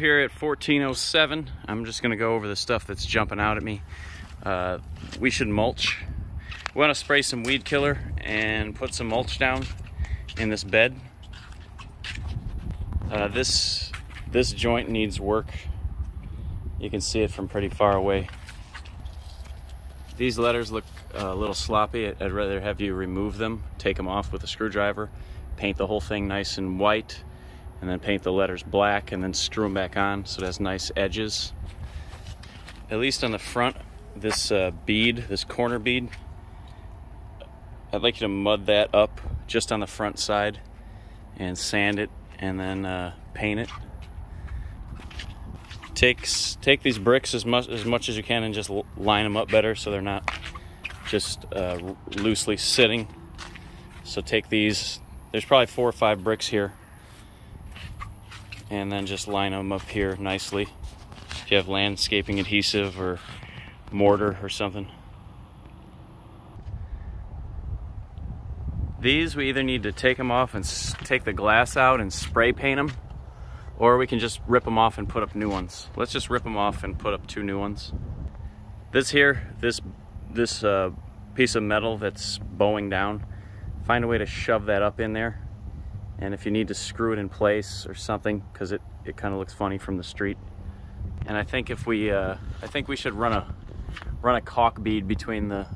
Here at 1407, I'm just gonna go over the stuff that's jumping out at me. Uh, we should mulch. We wanna spray some weed killer and put some mulch down in this bed. Uh, this, this joint needs work. You can see it from pretty far away. These letters look a little sloppy. I'd rather have you remove them, take them off with a screwdriver, paint the whole thing nice and white, and then paint the letters black and then screw them back on so it has nice edges. At least on the front, this uh, bead, this corner bead, I'd like you to mud that up just on the front side and sand it and then uh, paint it. Take, take these bricks as much, as much as you can and just line them up better so they're not just uh, loosely sitting. So take these, there's probably four or five bricks here and then just line them up here nicely. If you have landscaping adhesive or mortar or something. These we either need to take them off and take the glass out and spray paint them or we can just rip them off and put up new ones. Let's just rip them off and put up two new ones. This here, this this uh, piece of metal that's bowing down, find a way to shove that up in there and if you need to screw it in place or something because it, it kind of looks funny from the street. And I think if we uh, I think we should run a run a caulk bead between the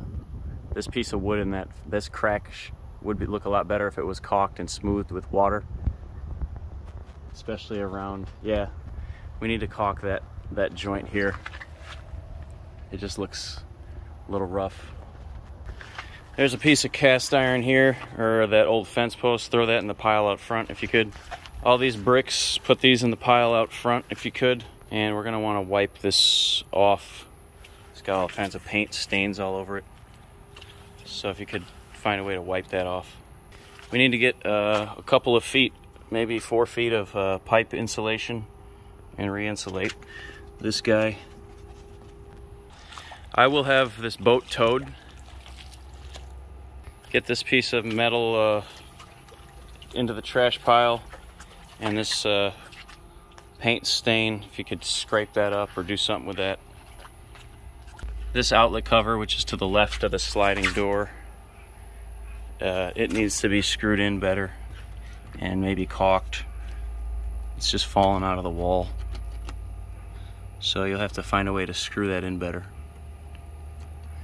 this piece of wood and that this crack would be, look a lot better if it was caulked and smoothed with water. Especially around yeah we need to caulk that that joint here. It just looks a little rough there's a piece of cast iron here, or that old fence post. Throw that in the pile out front if you could. All these bricks, put these in the pile out front if you could. And we're gonna wanna wipe this off. It's got all kinds of paint stains all over it. So if you could find a way to wipe that off. We need to get uh, a couple of feet, maybe four feet of uh, pipe insulation and re-insulate this guy. I will have this boat towed get this piece of metal uh, into the trash pile and this uh, paint stain if you could scrape that up or do something with that. This outlet cover which is to the left of the sliding door uh, it needs to be screwed in better and maybe caulked. It's just falling out of the wall. So you'll have to find a way to screw that in better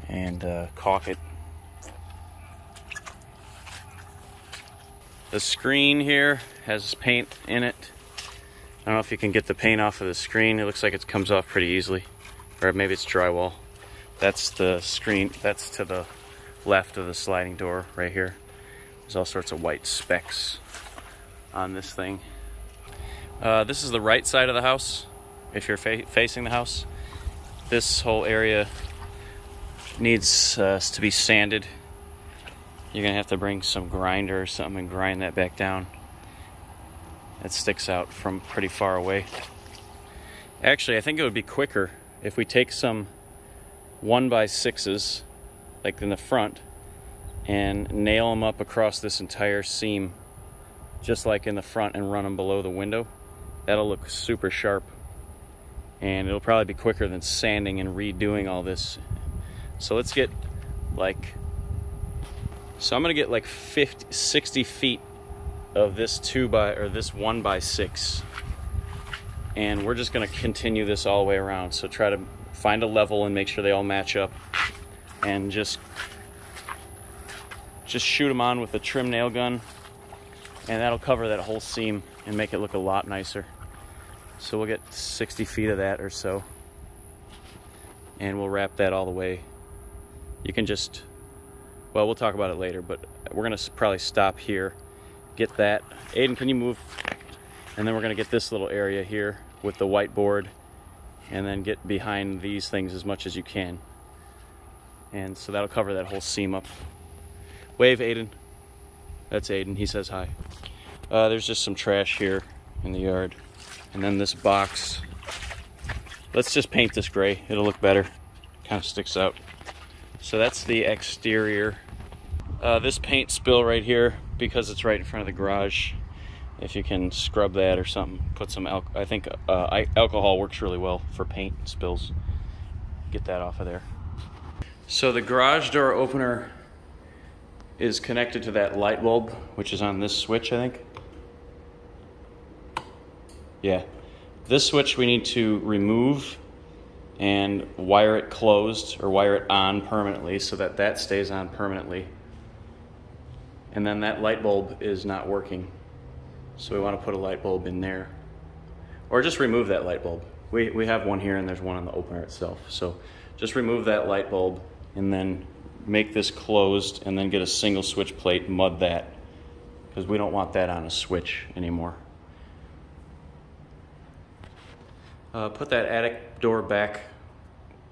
and uh, caulk it The screen here has paint in it. I don't know if you can get the paint off of the screen. It looks like it comes off pretty easily. Or maybe it's drywall. That's the screen, that's to the left of the sliding door right here. There's all sorts of white specks on this thing. Uh, this is the right side of the house, if you're fa facing the house. This whole area needs uh, to be sanded you're gonna have to bring some grinder or something and grind that back down. It sticks out from pretty far away. Actually, I think it would be quicker if we take some one by sixes, like in the front, and nail them up across this entire seam, just like in the front, and run them below the window. That'll look super sharp. And it'll probably be quicker than sanding and redoing all this. So let's get like so I'm gonna get like 50, 60 feet of this two by, or this one by six. And we're just gonna continue this all the way around. So try to find a level and make sure they all match up and just, just shoot them on with a trim nail gun and that'll cover that whole seam and make it look a lot nicer. So we'll get 60 feet of that or so and we'll wrap that all the way. You can just well, we'll talk about it later, but we're gonna probably stop here, get that. Aiden, can you move? And then we're gonna get this little area here with the whiteboard and then get behind these things as much as you can. And so that'll cover that whole seam up. Wave, Aiden. That's Aiden, he says hi. Uh, there's just some trash here in the yard. And then this box. Let's just paint this gray, it'll look better. Kind of sticks out. So that's the exterior. Uh, this paint spill right here, because it's right in front of the garage, if you can scrub that or something, put some I think uh, alcohol works really well for paint spills. Get that off of there. So the garage door opener is connected to that light bulb, which is on this switch, I think. Yeah. This switch we need to remove and wire it closed or wire it on permanently so that that stays on permanently. And then that light bulb is not working. So we want to put a light bulb in there. Or just remove that light bulb. We, we have one here and there's one on the opener itself. So just remove that light bulb and then make this closed and then get a single switch plate, mud that, because we don't want that on a switch anymore. Uh, put that attic door back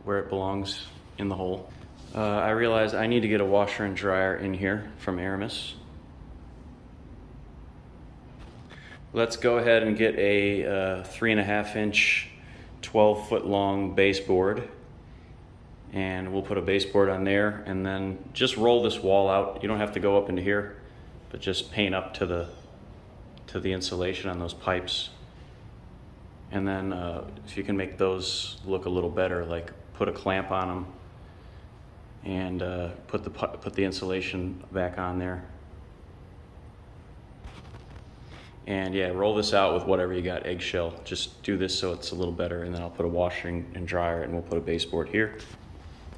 where it belongs in the hole. Uh, I realize I need to get a washer and dryer in here from Aramis. Let's go ahead and get a uh, three and a half inch, 12 foot long baseboard. And we'll put a baseboard on there and then just roll this wall out. You don't have to go up into here, but just paint up to the, to the insulation on those pipes. And then uh, if you can make those look a little better, like put a clamp on them and uh, put the put the insulation back on there And yeah, roll this out with whatever you got, eggshell. Just do this so it's a little better, and then I'll put a washing and dryer, and we'll put a baseboard here.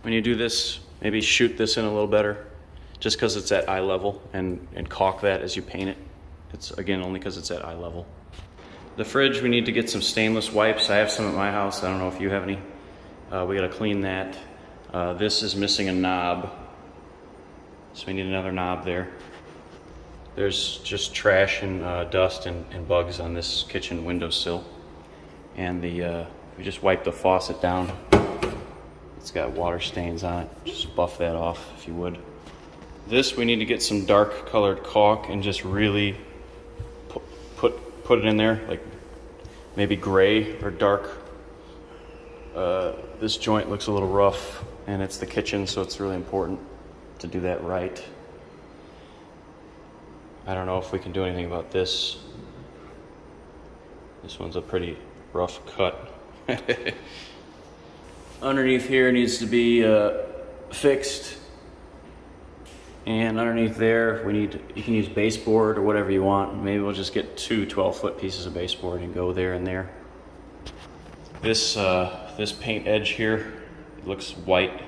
When you do this, maybe shoot this in a little better, just because it's at eye level, and, and caulk that as you paint it. It's, again, only because it's at eye level. The fridge, we need to get some stainless wipes. I have some at my house. I don't know if you have any. Uh, we gotta clean that. Uh, this is missing a knob, so we need another knob there. There's just trash and uh, dust and, and, bugs on this kitchen windowsill. And the uh, we just wipe the faucet down. It's got water stains on it. Just buff that off if you would. This we need to get some dark colored caulk and just really put put, put it in there, like maybe gray or dark. Uh, this joint looks a little rough and it's the kitchen, so it's really important to do that right. I don't know if we can do anything about this. This one's a pretty rough cut. underneath here needs to be uh, fixed. And underneath there, we need, you can use baseboard or whatever you want. Maybe we'll just get two 12 foot pieces of baseboard and go there and there. This, uh, this paint edge here looks white.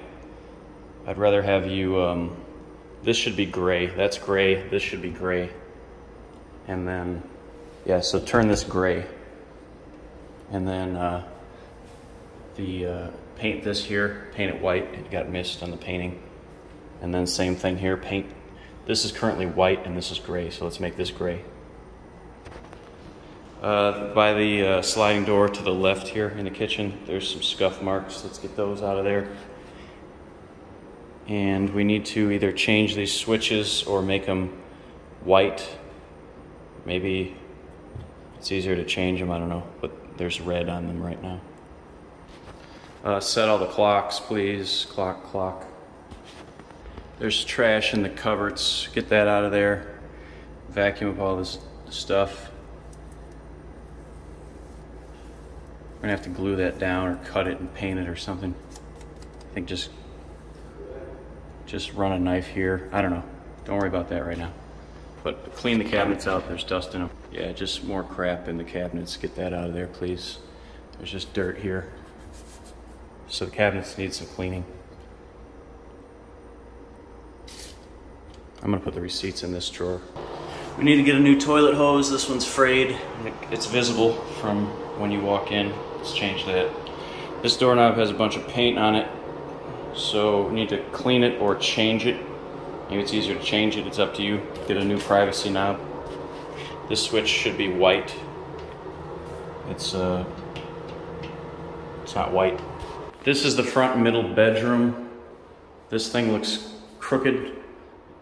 I'd rather have you um, this should be gray. That's gray. This should be gray. And then, yeah, so turn this gray. And then uh, the uh, paint this here, paint it white. It got missed on the painting. And then same thing here, paint. This is currently white and this is gray, so let's make this gray. Uh, by the uh, sliding door to the left here in the kitchen, there's some scuff marks. Let's get those out of there and we need to either change these switches or make them white. Maybe it's easier to change them, I don't know, but there's red on them right now. Uh, set all the clocks, please. Clock, clock. There's trash in the cupboards. Get that out of there. Vacuum up all this stuff. Gonna have to glue that down or cut it and paint it or something. I think just just run a knife here. I don't know. Don't worry about that right now. But clean the cabinets out. There's dust in them. Yeah, just more crap in the cabinets. Get that out of there, please. There's just dirt here. So the cabinets need some cleaning. I'm gonna put the receipts in this drawer. We need to get a new toilet hose. This one's frayed. It's visible from when you walk in. Let's change that. This doorknob has a bunch of paint on it. So we need to clean it or change it. Maybe it's easier to change it, it's up to you. Get a new privacy knob. This switch should be white. It's uh, it's not white. This is the front middle bedroom. This thing looks crooked.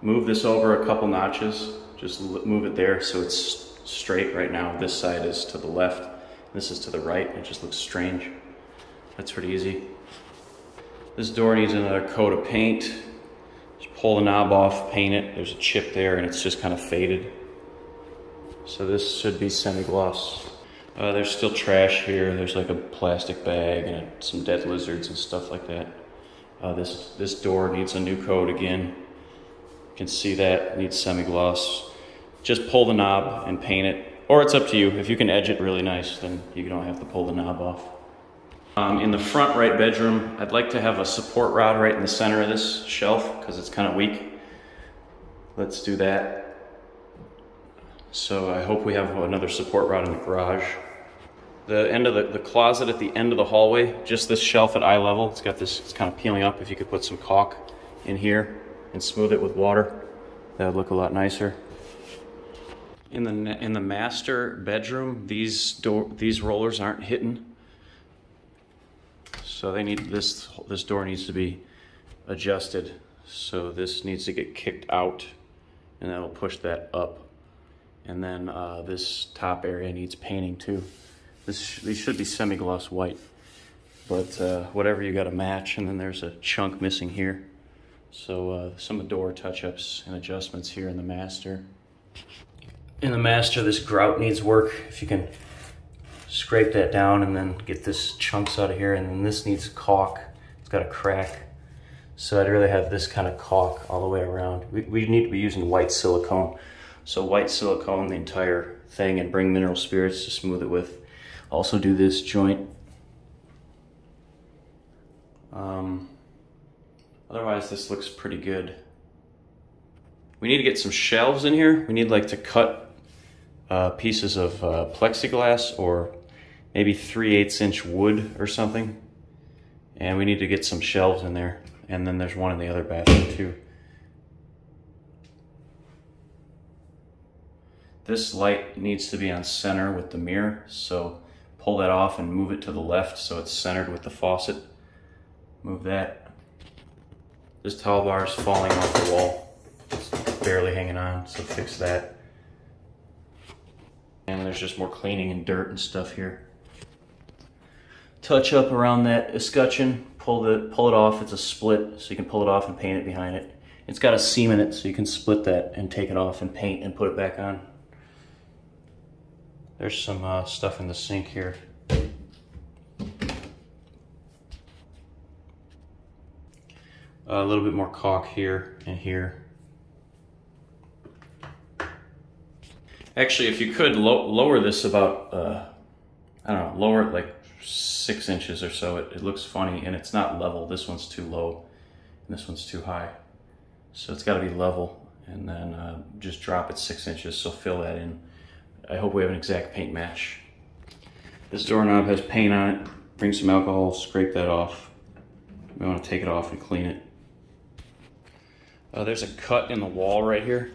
Move this over a couple notches. Just move it there so it's straight right now. This side is to the left. This is to the right. It just looks strange. That's pretty easy. This door needs another coat of paint. Just pull the knob off, paint it. There's a chip there and it's just kind of faded. So this should be semi-gloss. Uh, there's still trash here. There's like a plastic bag and some dead lizards and stuff like that. Uh, this this door needs a new coat again. You can see that needs semi-gloss. Just pull the knob and paint it, or it's up to you. If you can edge it really nice, then you don't have to pull the knob off. Um, in the front right bedroom, I'd like to have a support rod right in the center of this shelf because it's kind of weak. Let's do that. So I hope we have another support rod in the garage. The end of the, the closet at the end of the hallway, just this shelf at eye level, it's got this, it's kind of peeling up. If you could put some caulk in here and smooth it with water, that would look a lot nicer. In the, in the master bedroom, these door, these rollers aren't hitting. So they need this, this door needs to be adjusted. So this needs to get kicked out and that'll push that up. And then uh, this top area needs painting too. This These should be semi-gloss white, but uh, whatever you got to match. And then there's a chunk missing here. So uh, some door touch-ups and adjustments here in the master. In the master, this grout needs work. If you can scrape that down and then get this chunks out of here. And then this needs caulk. It's got a crack. So I'd really have this kind of caulk all the way around. We, we need to be using white silicone. So white silicone the entire thing and bring mineral spirits to smooth it with. Also do this joint. Um, otherwise this looks pretty good. We need to get some shelves in here. We need like to cut uh, pieces of uh, plexiglass or maybe 3 8 inch wood or something. And we need to get some shelves in there. And then there's one in the other bathroom too. This light needs to be on center with the mirror. So pull that off and move it to the left so it's centered with the faucet. Move that. This towel bar is falling off the wall. It's barely hanging on, so fix that. And there's just more cleaning and dirt and stuff here touch up around that escutcheon, pull the pull it off. It's a split, so you can pull it off and paint it behind it. It's got a seam in it, so you can split that and take it off and paint and put it back on. There's some uh, stuff in the sink here. A little bit more caulk here and here. Actually, if you could lo lower this about, uh, I don't know, lower it like six inches or so. It, it looks funny and it's not level. This one's too low and this one's too high. So it's got to be level and then uh, just drop it six inches. So fill that in. I hope we have an exact paint match. This doorknob has paint on it. Bring some alcohol, scrape that off. We want to take it off and clean it. Uh, there's a cut in the wall right here.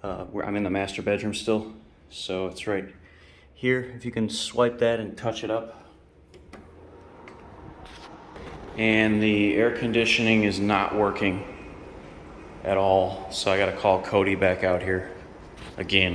Uh, where I'm in the master bedroom still. So it's right here, if you can swipe that and touch it up. And the air conditioning is not working at all. So I gotta call Cody back out here again.